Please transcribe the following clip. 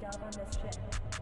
job on this ship.